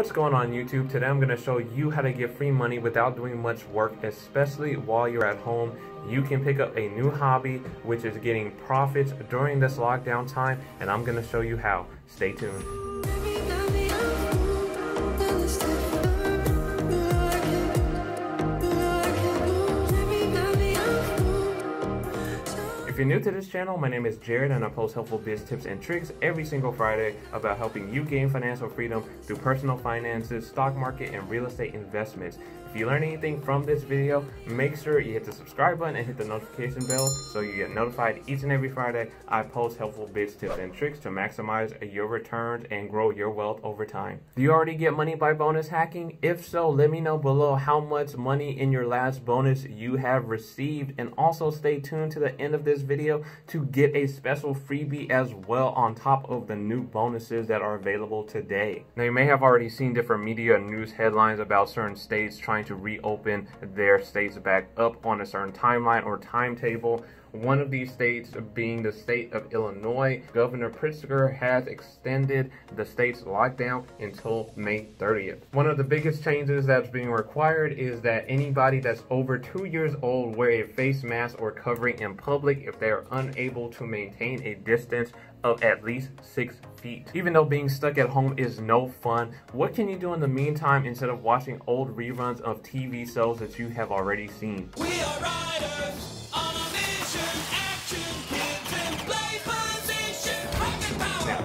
What's going on YouTube? Today I'm going to show you how to get free money without doing much work, especially while you're at home. You can pick up a new hobby, which is getting profits during this lockdown time, and I'm going to show you how. Stay tuned. You're new to this channel, my name is Jarrod and I post helpful biz tips and tricks every single Friday about helping you gain financial freedom through personal finances, stock market, and real estate investments. If you learn anything from this video, make sure you hit the subscribe button and hit the notification bell so you get notified each and every Friday I post helpful bits, tips and tricks to maximize your returns and grow your wealth over time. Do you already get money by bonus hacking? If so, let me know below how much money in your last bonus you have received and also stay tuned to the end of this video to get a special freebie as well on top of the new bonuses that are available today. Now you may have already seen different media news headlines about certain states trying trying to reopen their states back up on a certain timeline or timetable. One of these states being the state of Illinois, Governor Pritzker has extended the state's lockdown until May 30th. One of the biggest changes that's being required is that anybody that's over two years old wear a face mask or covering in public if they are unable to maintain a distance of at least six feet. Even though being stuck at home is no fun, what can you do in the meantime instead of watching old reruns of TV shows that you have already seen?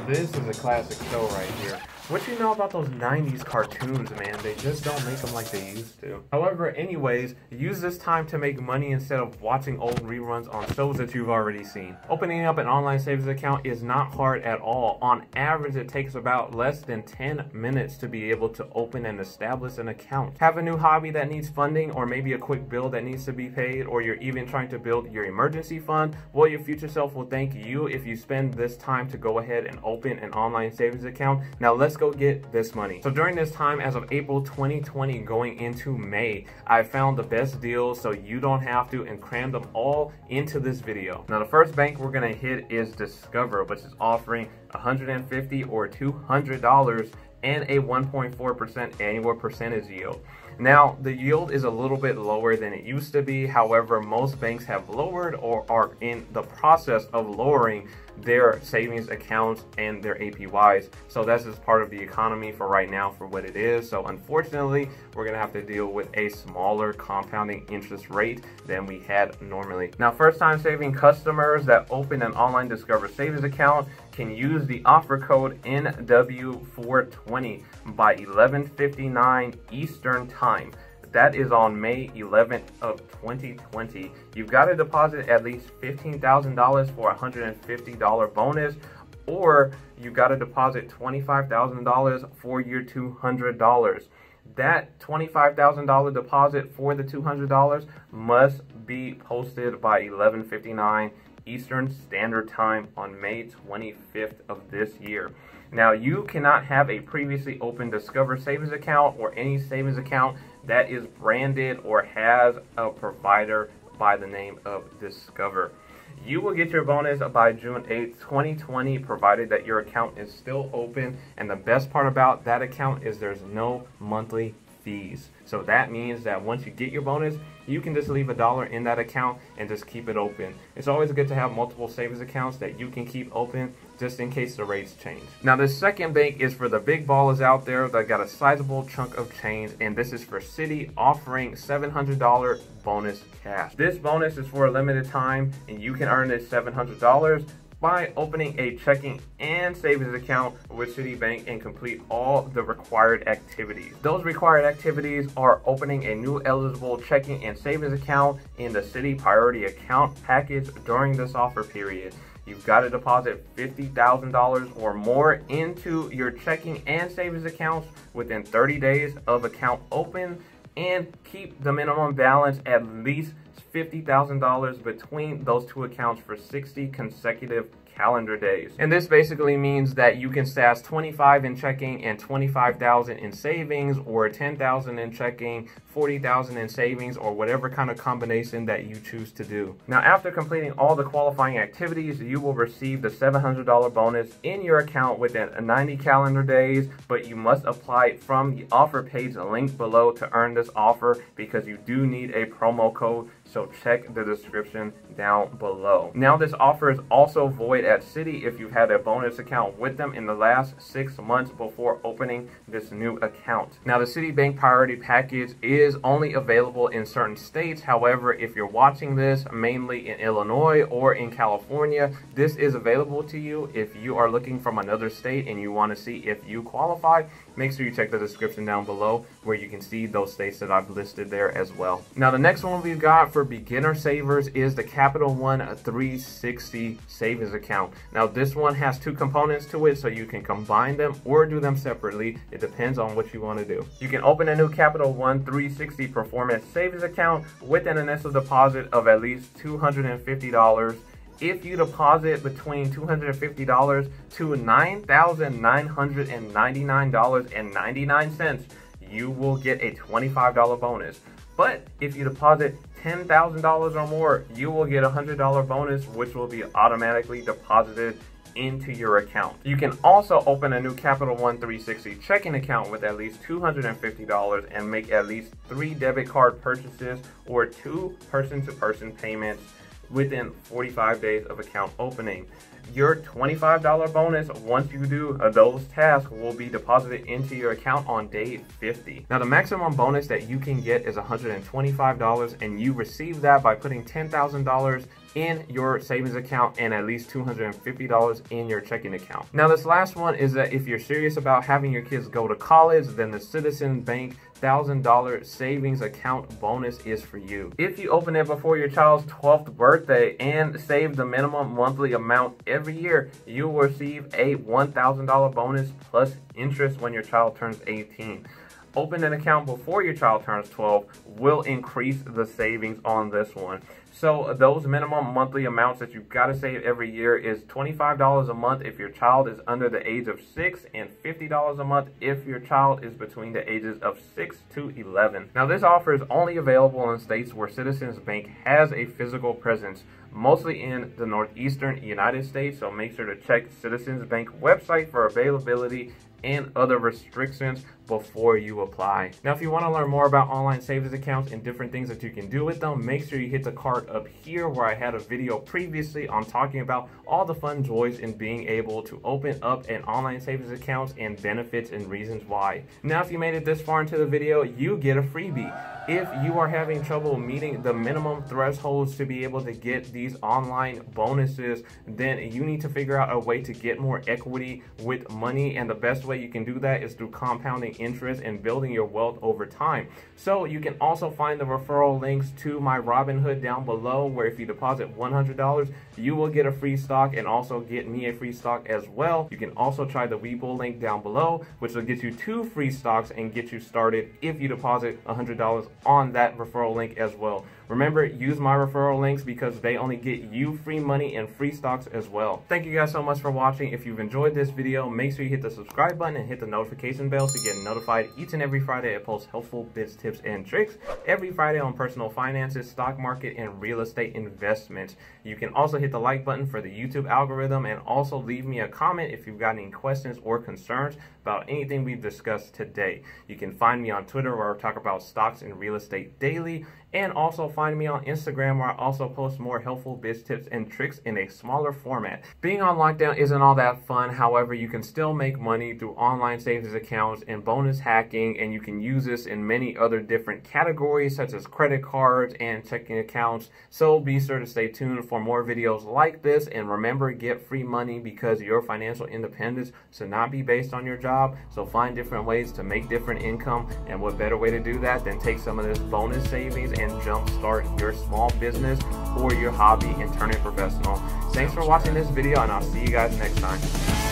This is a classic show right here. What do you know about those 90s cartoons, man? They just don't make them like they used to. However, anyways, use this time to make money instead of watching old reruns on shows that you've already seen. Opening up an online savings account is not hard at all. On average, it takes about less than 10 minutes to be able to open and establish an account. Have a new hobby that needs funding or maybe a quick bill that needs to be paid or you're even trying to build your emergency fund? Well, your future self will thank you if you spend this time to go ahead and open an online savings account. Now let's let's go get this money. So during this time, as of April 2020 going into May, I found the best deals so you don't have to and cram them all into this video. Now the first bank we're gonna hit is Discover, which is offering 150 or $200 and a 1.4% annual percentage yield. Now, the yield is a little bit lower than it used to be. However, most banks have lowered or are in the process of lowering their savings accounts and their APYs. So that's just part of the economy for right now for what it is. So unfortunately, we're gonna have to deal with a smaller compounding interest rate than we had normally. Now, first time saving customers that open an online Discover savings account can use the offer code NW420 by 1159 Eastern Time. That is on May 11th of 2020. You've got to deposit at least $15,000 for a $150 bonus or you got to deposit $25,000 for your $200. That $25,000 deposit for the $200 must be posted by 11:59 Eastern Standard Time on May 25th of this year. Now, you cannot have a previously opened Discover Savings account or any savings account that is branded or has a provider by the name of Discover. You will get your bonus by June 8th, 2020, provided that your account is still open. And the best part about that account is there's no monthly fees. So that means that once you get your bonus, you can just leave a dollar in that account and just keep it open. It's always good to have multiple savings accounts that you can keep open just in case the rates change. Now the second bank is for the big ballers out there that got a sizable chunk of change and this is for Citi offering $700 bonus cash. This bonus is for a limited time and you can earn this $700 by opening a checking and savings account with Citibank and complete all the required activities. Those required activities are opening a new eligible checking and savings account in the Citi Priority Account package during this offer period. You've got to deposit $50,000 or more into your checking and savings accounts within 30 days of account open and keep the minimum balance at least $50,000 between those two accounts for 60 consecutive calendar days. And this basically means that you can stash 25 in checking and 25,000 in savings or 10,000 in checking, 40,000 in savings or whatever kind of combination that you choose to do. Now after completing all the qualifying activities, you will receive the $700 bonus in your account within 90 calendar days, but you must apply from the offer page link below to earn this offer because you do need a promo code so check the description down below. Now this offer is also void at Citi if you've had a bonus account with them in the last six months before opening this new account. Now the Citibank Priority Package is only available in certain states. However, if you're watching this mainly in Illinois or in California, this is available to you. If you are looking from another state and you want to see if you qualify, make sure you check the description down below where you can see those states that I've listed there as well. Now the next one we've got for beginner savers is the Capital One 360 savings account. Now this one has two components to it so you can combine them or do them separately. It depends on what you want to do. You can open a new Capital One 360 performance savings account with an initial deposit of at least $250 if you deposit between $250 to $9,999.99, you will get a $25 bonus. But if you deposit $10,000 or more, you will get a $100 bonus, which will be automatically deposited into your account. You can also open a new Capital One 360 checking account with at least $250 and make at least three debit card purchases or two person-to-person -person payments within 45 days of account opening. Your $25 bonus, once you do uh, those tasks, will be deposited into your account on day 50. Now, the maximum bonus that you can get is $125, and you receive that by putting $10,000 in your savings account and at least $250 in your checking account. Now, this last one is that if you're serious about having your kids go to college, then the Citizen Bank $1,000 savings account bonus is for you. If you open it before your child's 12th birthday and save the minimum monthly amount every year, you will receive a $1,000 bonus plus interest when your child turns 18 open an account before your child turns 12 will increase the savings on this one. So those minimum monthly amounts that you've got to save every year is $25 a month if your child is under the age of 6 and $50 a month if your child is between the ages of 6 to 11. Now this offer is only available in states where Citizens Bank has a physical presence mostly in the northeastern United States. So make sure to check Citizens Bank website for availability and other restrictions before you apply. Now, if you want to learn more about online savings accounts and different things that you can do with them, make sure you hit the card up here where I had a video previously on talking about all the fun joys in being able to open up an online savings account and benefits and reasons why. Now, if you made it this far into the video, you get a freebie. If you are having trouble meeting the minimum thresholds to be able to get these online bonuses, then you need to figure out a way to get more equity with money. And the best way you can do that is through compounding interest and building your wealth over time. So you can also find the referral links to my Robinhood down below where if you deposit $100, you will get a free stock and also get me a free stock as well. You can also try the Webull link down below, which will get you two free stocks and get you started if you deposit $100 on that referral link as well. Remember, use my referral links because they only get you free money and free stocks as well. Thank you guys so much for watching. If you've enjoyed this video, make sure you hit the subscribe button and hit the notification bell so you get notified each and every Friday I post helpful bits, tips, and tricks. Every Friday on personal finances, stock market, and real estate investments. You can also hit the like button for the YouTube algorithm and also leave me a comment if you've got any questions or concerns about anything we've discussed today. You can find me on Twitter where I talk about stocks and real estate daily and also find me on Instagram where I also post more helpful biz tips and tricks in a smaller format. Being on lockdown isn't all that fun, however, you can still make money through online savings accounts and bonus hacking, and you can use this in many other different categories such as credit cards and checking accounts. So be sure to stay tuned for more videos like this, and remember, get free money because your financial independence should not be based on your job. So find different ways to make different income, and what better way to do that than take some of this bonus savings and and jumpstart your small business or your hobby and turn it professional. Thanks for watching this video and I'll see you guys next time.